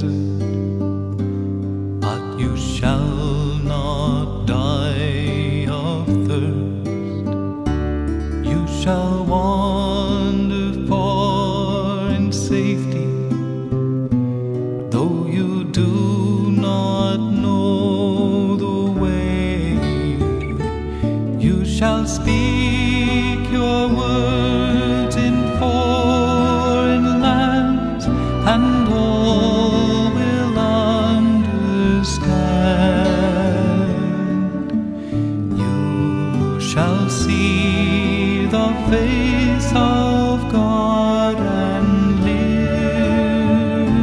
desert, but you shall not die of thirst. You shall wander far in safety, though you do not know the way. You shall speak your word. The face of God and live.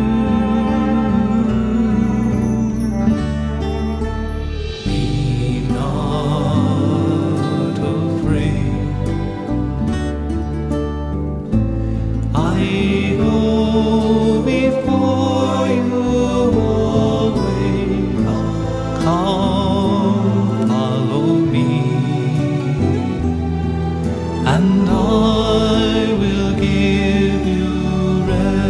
Be not afraid. I go and I will give you rest.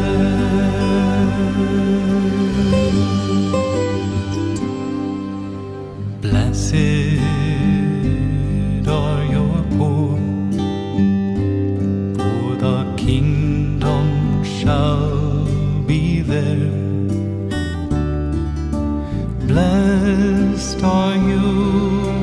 Blessed are your poor, for the kingdom shall be theirs. Blessed are you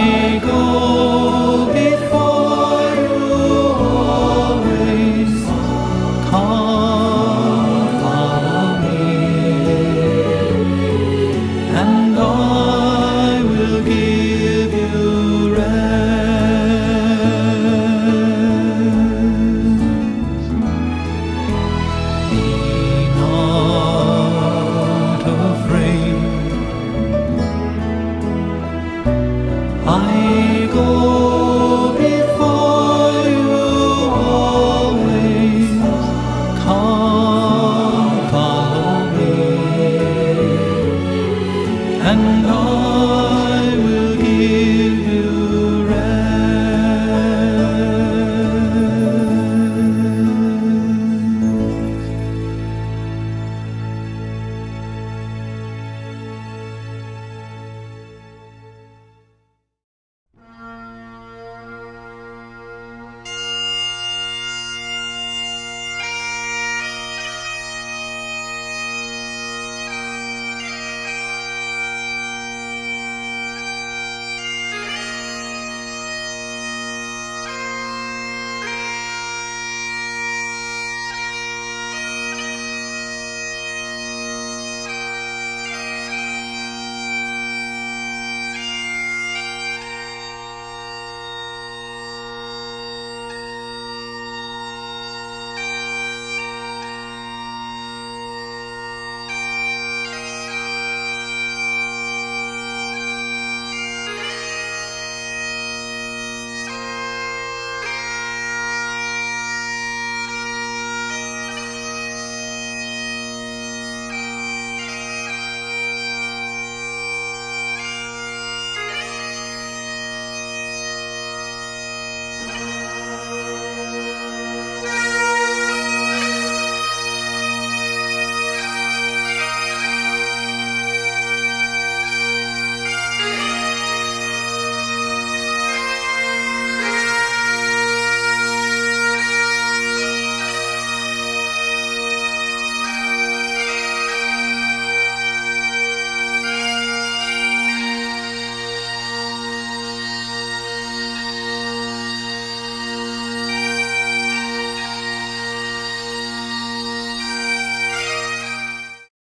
Holy